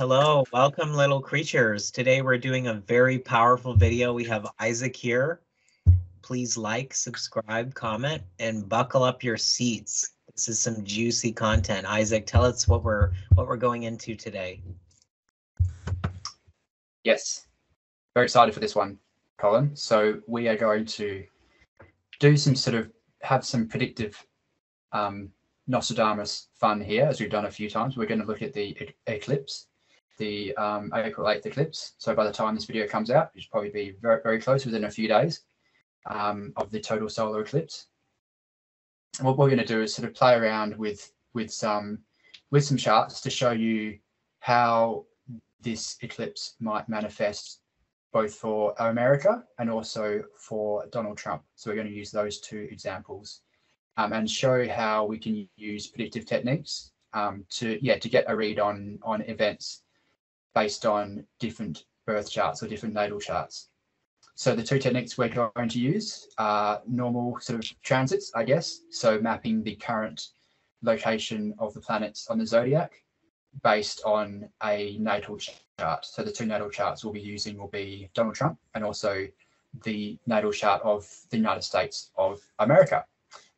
Hello, welcome little creatures. Today we're doing a very powerful video. We have Isaac here. Please like, subscribe, comment, and buckle up your seats. This is some juicy content. Isaac, tell us what we're what we're going into today. Yes, very excited for this one, Colin. So we are going to do some sort of have some predictive um, Nostradamus fun here, as we've done a few times. We're going to look at the e- eclipse, the um, April 8th eclipse. So by the time this video comes out, it should probably be very, very close within a few days um, of the total solar eclipse. And what we're going to do is sort of play around with with some with some charts to show you how this eclipse might manifest both for America and also for Donald Trump. So we're going to use those two examples um, and show how we can use predictive techniques um, to yeah to get a read on on events based on different birth charts or different natal charts. So the two techniques we're going to use are normal sort of transits, I guess. So mapping the current location of the planets on the zodiac based on a natal chart. So the two natal charts we'll be using will be Donald Trump and also the natal chart of the United States of America,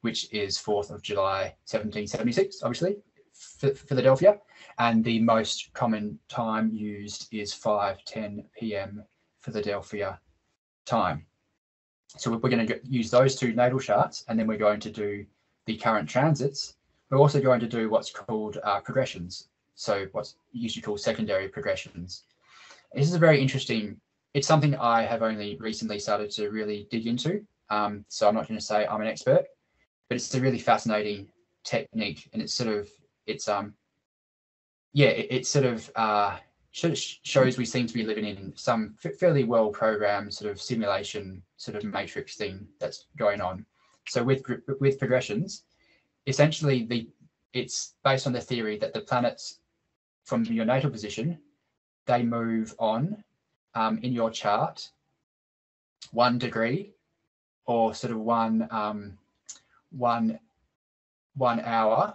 which is 4th of July 1776, obviously, Philadelphia. And the most common time used is 5:10 p.m. Philadelphia time. So we're going to use those two natal charts, and then we're going to do the current transits. We're also going to do what's called uh, progressions. So what's usually called secondary progressions. This is a very interesting. It's something I have only recently started to really dig into. Um, so I'm not going to say I'm an expert, but it's a really fascinating technique, and it's sort of it's um yeah it, it sort of uh shows we seem to be living in some fairly well programmed sort of simulation sort of matrix thing that's going on. So with with progressions essentially the it's based on the theory that the planets from your natal position they move on um, in your chart one degree or sort of one um, one one hour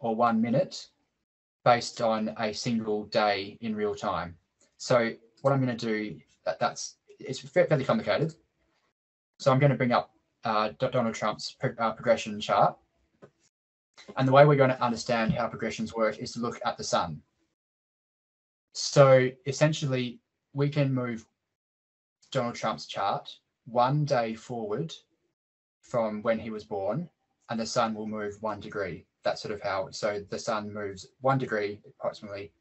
or one minute based on a single day in real time. So what I'm going to do, that, that's it's fairly complicated. So I'm going to bring up uh, Donald Trump's pro uh, progression chart. And the way we're going to understand how progressions work is to look at the sun. So essentially, we can move Donald Trump's chart one day forward from when he was born, and the sun will move one degree that's sort of how so the sun moves one degree approximately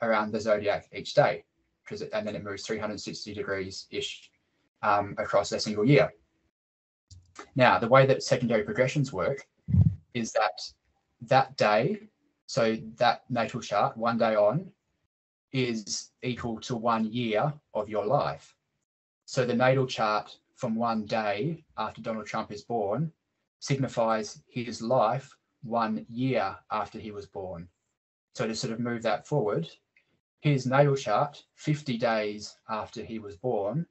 around the zodiac each day because and then it moves 360 degrees ish um, across a single year. Now the way that secondary progressions work is that that day so that natal chart one day on is equal to one year of your life. So the natal chart from one day after donald trump is born signifies his life one year after he was born. So to sort of move that forward, his natal chart 50 days after he was born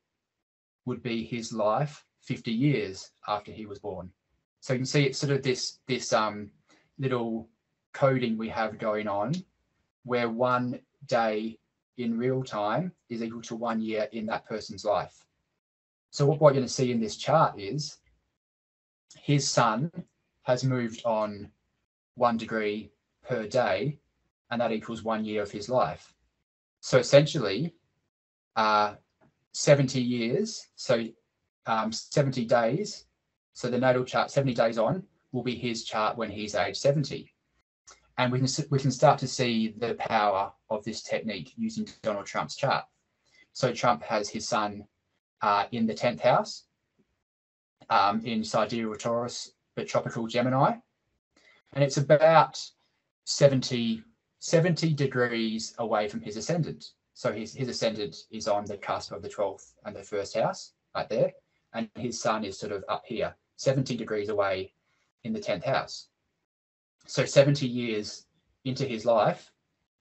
would be his life 50 years after he was born. So you can see it's sort of this this um, little coding we have going on where one day in real time is equal to one year in that person's life. So what we're going to see in this chart is his sun has moved on one degree per day, and that equals one year of his life. So essentially, uh, 70 years, so um, 70 days, so the natal chart 70 days on will be his chart when he's age 70. And we can, we can start to see the power of this technique using Donald Trump's chart. So Trump has his sun uh, in the 10th house, um, in sidereal Taurus, but tropical Gemini and it's about 70, 70 degrees away from his ascendant. So his, his ascendant is on the cusp of the 12th and the first house, right there. And his sun is sort of up here, 70 degrees away in the 10th house. So 70 years into his life,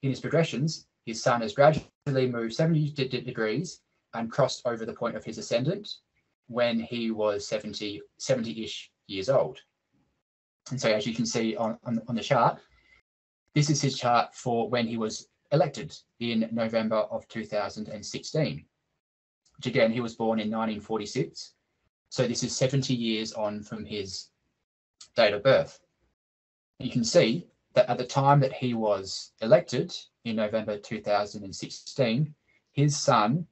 in his progressions, his sun has gradually moved 70 degrees and crossed over the point of his ascendant when he was 70, 70-ish years old. And so as you can see on, on, on the chart, this is his chart for when he was elected in November of 2016, which again, he was born in 1946. So this is 70 years on from his date of birth. You can see that at the time that he was elected in November 2016, his sun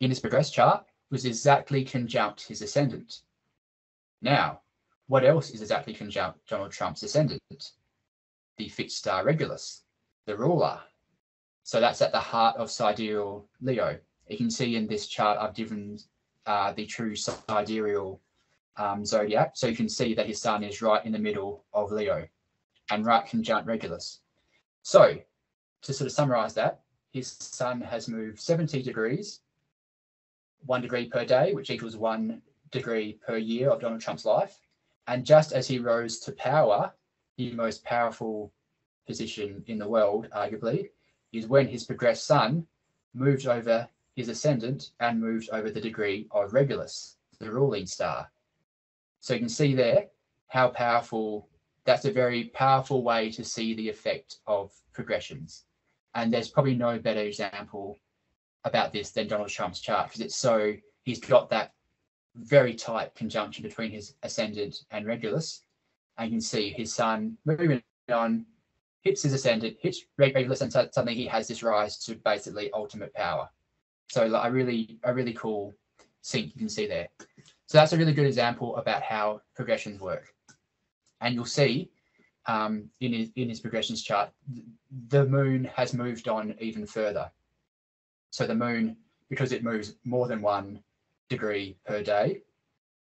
in his progress chart was exactly conjunct his ascendant. Now, what else is exactly conjunct Donald Trump's descendant? The fixed star Regulus, the ruler. So that's at the heart of sidereal Leo. You can see in this chart I've given uh, the true sidereal um, zodiac. So you can see that his sun is right in the middle of Leo and right conjunct Regulus. So to sort of summarize that, his sun has moved 70 degrees, one degree per day, which equals one degree per year of Donald Trump's life. And just as he rose to power, the most powerful position in the world, arguably, is when his progressed sun moved over his ascendant and moved over the degree of Regulus, the ruling star. So you can see there how powerful, that's a very powerful way to see the effect of progressions. And there's probably no better example about this than Donald Trump's chart because it's so, he's got that very tight conjunction between his ascendant and Regulus. And you can see his sun moving on, hits his ascendant, hits Regulus, and suddenly he has this rise to basically ultimate power. So like a really, a really cool sync you can see there. So that's a really good example about how progressions work. And you'll see um, in, his, in his progressions chart, the moon has moved on even further. So the moon, because it moves more than one degree per day,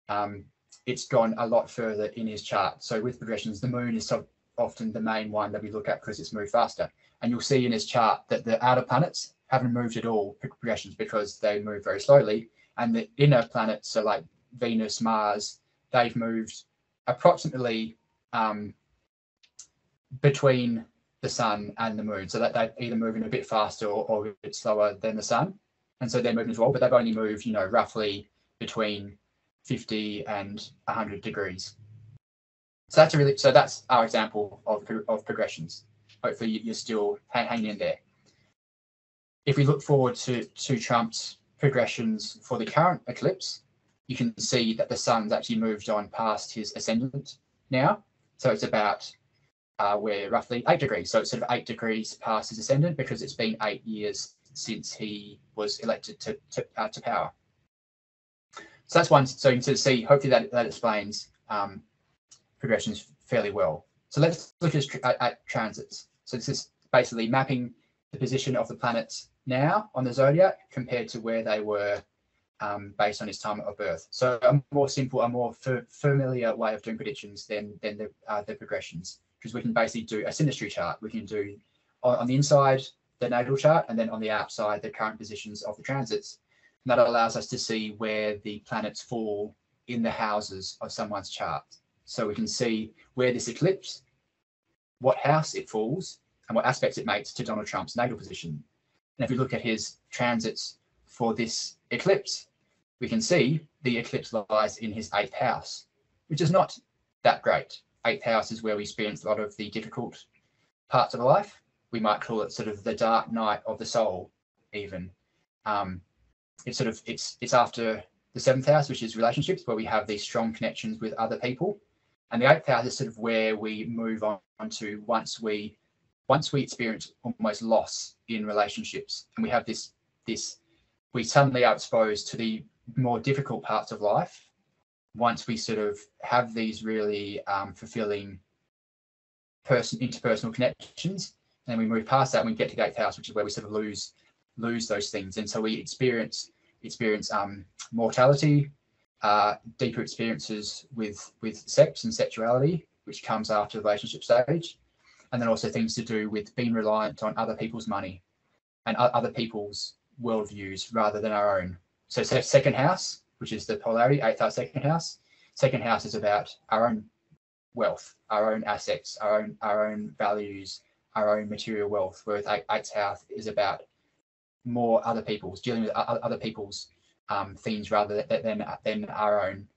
um, it's gone a lot further in his chart. So with progressions, the moon is so often the main one that we look at because it's moved faster. And you'll see in his chart that the outer planets haven't moved at all progressions because they move very slowly. And the inner planets, so like Venus, Mars, they've moved approximately um, between the sun and the moon. So that they're either moving a bit faster or, or a bit slower than the sun. And so they're moving as well, but they've only moved, you know, roughly between 50 and 100 degrees. So that's a really, so that's our example of, of progressions. Hopefully you're still hanging in there. If we look forward to, to Trump's progressions for the current eclipse, you can see that the sun's actually moved on past his ascendant now. So it's about uh, we're roughly eight degrees. So it's sort of eight degrees past his ascendant because it's been eight years since he was elected to to, uh, to power. So that's one. So you can sort of see. Hopefully that that explains um, progressions fairly well. So let's look at, at, at transits. So this is basically mapping the position of the planets now on the zodiac compared to where they were um, based on his time of birth. So a more simple, a more familiar way of doing predictions than than the uh, the progressions because we can basically do a synastry chart. We can do on, on the inside the natal chart and then on the outside the current positions of the transits. And that allows us to see where the planets fall in the houses of someone's chart. So we can see where this eclipse, what house it falls, and what aspects it makes to Donald Trump's natal position. And if we look at his transits for this eclipse, we can see the eclipse lies in his eighth house, which is not that great eighth house is where we experience a lot of the difficult parts of life. We might call it sort of the dark night of the soul, even. Um, it's sort of it's it's after the seventh house, which is relationships, where we have these strong connections with other people, and the eighth house is sort of where we move on to once we once we experience almost loss in relationships, and we have this this we suddenly are exposed to the more difficult parts of life once we sort of have these really um, fulfilling person interpersonal connections, and we move past that and we get to the eighth house, which is where we sort of lose lose those things, and so we experience experience um, mortality, uh, deeper experiences with with sex and sexuality, which comes after the relationship stage, and then also things to do with being reliant on other people's money and other people's worldviews rather than our own. So, second house which is the polarity, eighth house, second house. Second house is about our own wealth, our own assets, our own our own values, our own material wealth. Whereas eighth house is about more other people's, dealing with other people's um, themes rather than than our own,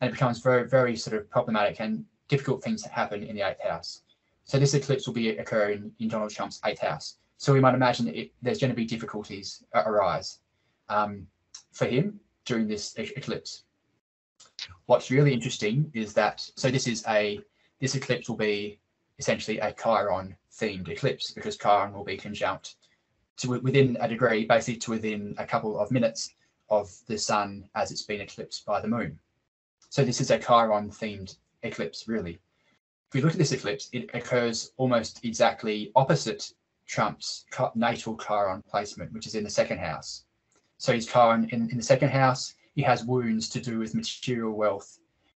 and it becomes very very sort of problematic and difficult things happen in the eighth house. So this eclipse will be occurring in Donald Trump's eighth house. So we might imagine it, there's going to be difficulties arise um, for him during this eclipse. What's really interesting is that, so this is a, this eclipse will be essentially a Chiron themed eclipse because Chiron will be conjunct to within a degree, basically to within a couple of minutes of the sun as it's been eclipsed by the moon. So this is a Chiron themed eclipse, really. If we look at this eclipse, it occurs almost exactly opposite Trump's natal Chiron placement, which is in the second house. So he's Chiron in, in the second house. He has wounds to do with material wealth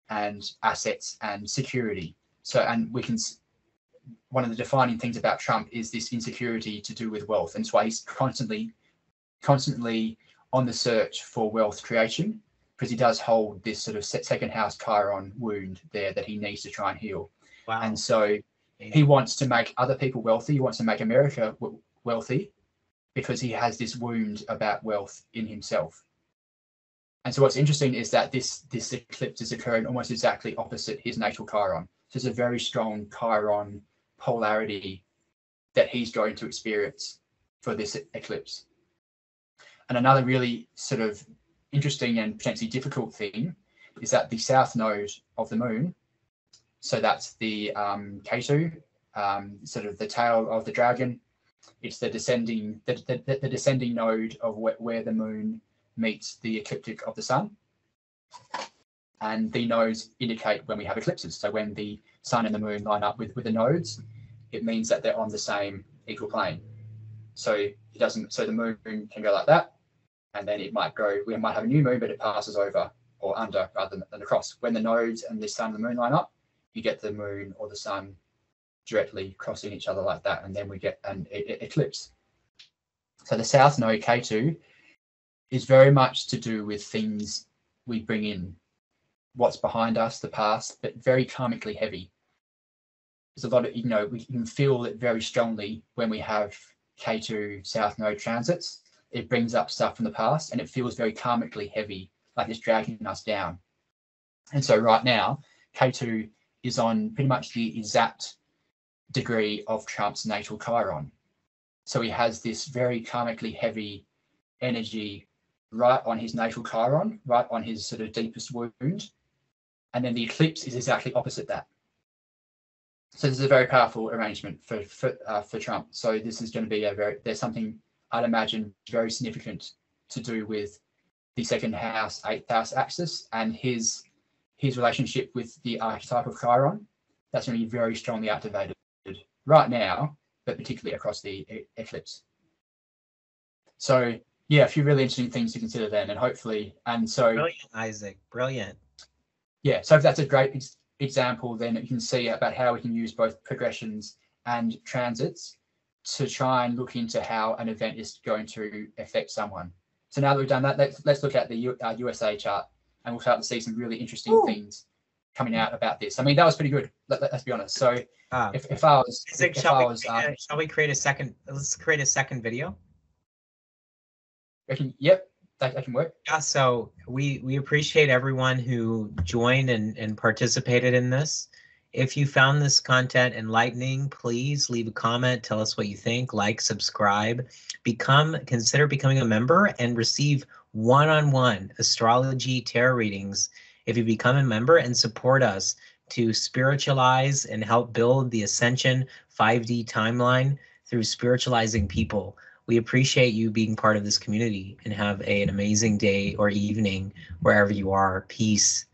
and assets and security. So, and we can, one of the defining things about Trump is this insecurity to do with wealth. And why he's constantly, constantly on the search for wealth creation because he does hold this sort of second house Chiron wound there that he needs to try and heal. Wow. And so he wants to make other people wealthy. He wants to make America wealthy because he has this wound about wealth in himself. And so what's interesting is that this this eclipse is occurring almost exactly opposite his natal Chiron. So it's a very strong Chiron polarity that he's going to experience for this eclipse. And another really sort of interesting and potentially difficult thing is that the south node of the moon so that's the um, Ketu, um, sort of the tail of the dragon. It's the descending the, the, the descending node of wh where the moon meets the ecliptic of the sun. And the nodes indicate when we have eclipses. So when the sun and the moon line up with, with the nodes, it means that they're on the same equal plane. So it doesn't, so the moon can go like that, and then it might go, we might have a new moon, but it passes over or under rather than, than across. When the nodes and the sun and the moon line up, you get the moon or the sun directly crossing each other like that, and then we get an eclipse. So the south node Ketu is very much to do with things we bring in, what's behind us, the past, but very karmically heavy. There's a lot of, you know, we can feel it very strongly when we have Ketu south node transits. It brings up stuff from the past and it feels very karmically heavy, like it's dragging us down. And so right now, Ketu is on pretty much the exact degree of Trump's natal Chiron. So he has this very karmically heavy energy right on his natal Chiron, right on his sort of deepest wound. And then the eclipse is exactly opposite that. So this is a very powerful arrangement for for, uh, for Trump. So this is going to be a very there's something I'd imagine very significant to do with the second house, eighth house axis and his his relationship with the archetype of Chiron, that's going to be very strongly activated right now, but particularly across the eclipse. So yeah, a few really interesting things to consider then, and hopefully, and so brilliant, Isaac, brilliant. Yeah, so if that's a great example, then you can see about how we can use both progressions and transits to try and look into how an event is going to affect someone. So now that we've done that, let's let's look at the U, uh, USA chart and we'll start to see some really interesting Ooh. things coming out about this. I mean, that was pretty good. Let, us be honest. So uh, if, if I was, if, shall, if we was create, uh, shall we create a second? Let's create a second video. Reckon, yep, that, that can work. Yeah. So we we appreciate everyone who joined and and participated in this. If you found this content enlightening, please leave a comment. Tell us what you think. Like, subscribe, become, consider becoming a member, and receive one-on-one astrology tarot readings if you become a member and support us to spiritualize and help build the Ascension 5D timeline through spiritualizing people. We appreciate you being part of this community and have a, an amazing day or evening wherever you are. Peace.